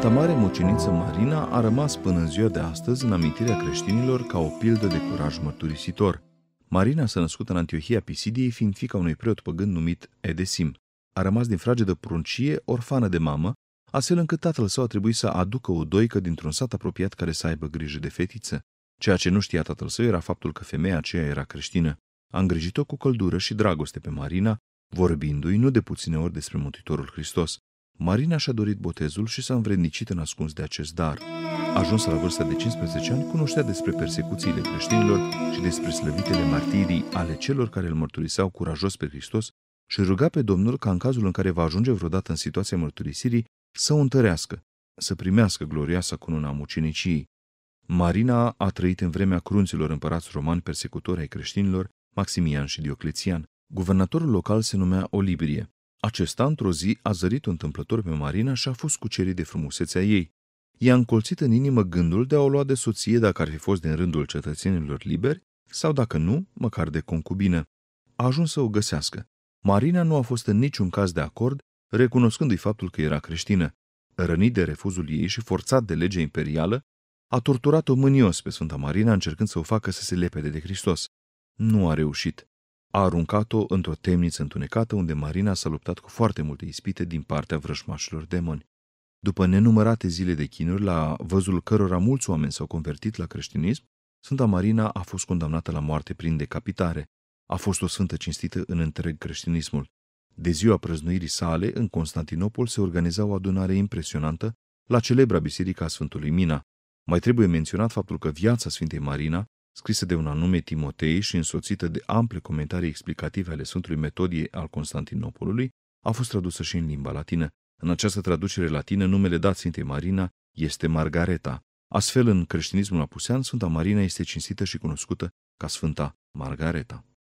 Sfânta Mare Muceniță Marina a rămas până în ziua de astăzi în amintirea creștinilor ca o pildă de curaj mărturisitor. Marina s-a născut în Antiohia Pisidiei, fiind fica unui preot păgân numit Edesim. A rămas din fragedă pruncie, orfană de mamă, astfel încât tatăl său a trebuit să aducă o doică dintr-un sat apropiat care să aibă grijă de fetiță. Ceea ce nu știa tatăl său era faptul că femeia aceea era creștină. A îngrijit-o cu căldură și dragoste pe Marina, vorbindu-i nu de puține ori despre Mântuitorul Hristos. Marina și-a dorit botezul și s-a învrednicit în ascuns de acest dar. Ajuns la vârsta de 15 ani, cunoștea despre persecuțiile creștinilor și despre slăvitele martirii ale celor care îl mărturiseau curajos pe Hristos și ruga pe Domnul ca în cazul în care va ajunge vreodată în situația mărturisirii să o întărească, să primească glorioasa cununa a muceniciei. Marina a trăit în vremea crunților împărați romani persecutori ai creștinilor, Maximian și Dioclețian. Guvernatorul local se numea Olibrie. Acesta, într-o zi, a zărit întâmplător pe Marina și a fost cucerit de frumusețea ei. I-a încolțit în inimă gândul de a o lua de soție dacă ar fi fost din rândul cetățenilor liberi sau, dacă nu, măcar de concubină. A ajuns să o găsească. Marina nu a fost în niciun caz de acord, recunoscându-i faptul că era creștină. Rănit de refuzul ei și forțat de legea imperială, a torturat-o mânios pe Sfânta Marina încercând să o facă să se lepede de Hristos. Nu a reușit. A aruncat-o într-o temniță întunecată unde Marina s-a luptat cu foarte multe ispite din partea vrăjmașilor demoni. După nenumărate zile de chinuri, la văzul cărora mulți oameni s-au convertit la creștinism, Sfânta Marina a fost condamnată la moarte prin decapitare. A fost o sfântă cinstită în întreg creștinismul. De ziua prăznuirii sale, în Constantinopol se organiza o adunare impresionantă la celebra biserica Sfântului Mina. Mai trebuie menționat faptul că viața Sfintei Marina, scrisă de un anume Timotei și însoțită de ample comentarii explicative ale Sfântului Metodie al Constantinopolului, a fost tradusă și în limba latină. În această traducere latină, numele dat Sfintei Marina este Margareta. Astfel, în creștinismul apusean, Sfânta Marina este cinstită și cunoscută ca Sfânta Margareta.